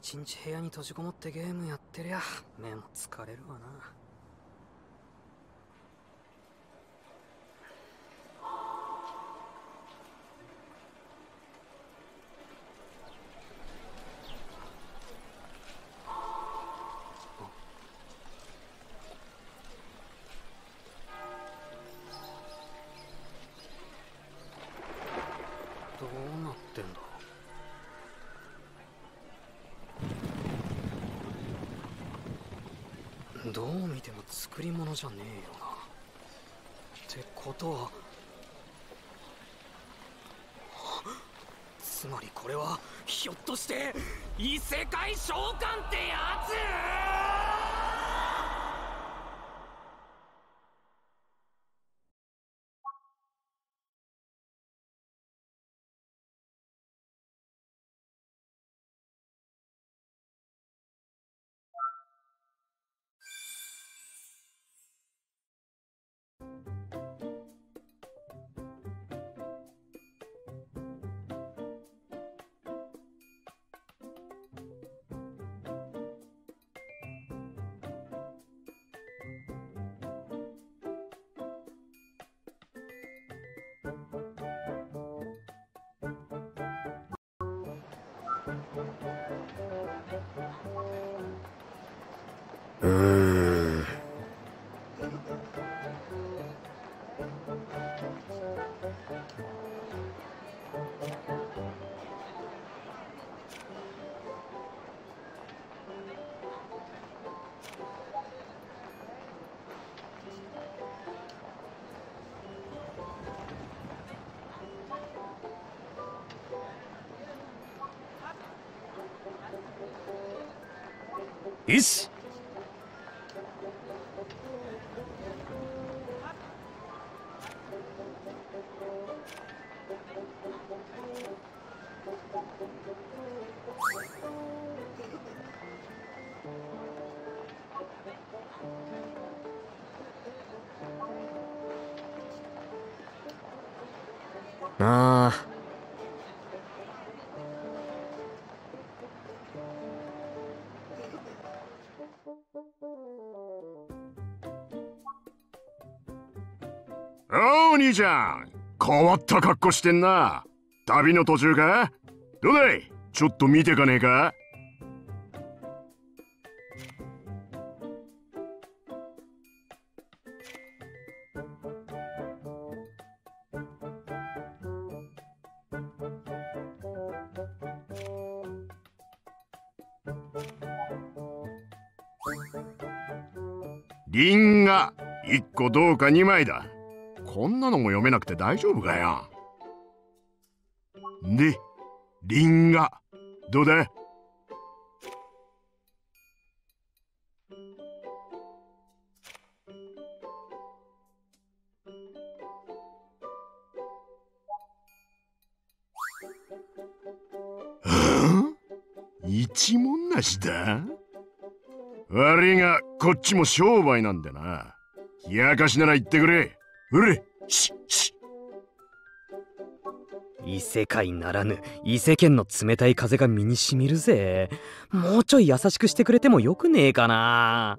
一日部屋に閉じこもってゲームやってりゃ目も疲れるわな。どうなってんだ？どう見ても作り物じゃねえよな。ってことはつまりこれはひょっとして異世界召喚ってやつ？よしああおう兄ちゃん。変わった格好してんな。旅の途中か？どうだい？ちょっと見てかねえか？リンガ1個どうか2枚だ。こんなのも読めなくて大丈夫かよ。でリンガ。どうだ？はあ一文なしだ？悪いがこっちも商売なんでな。冷やかしなら言ってくれ。うれ。しし異世界ならぬ異世間の冷たい風が身にしみるぜ。もうちょい優しくしてくれてもよくねえかな。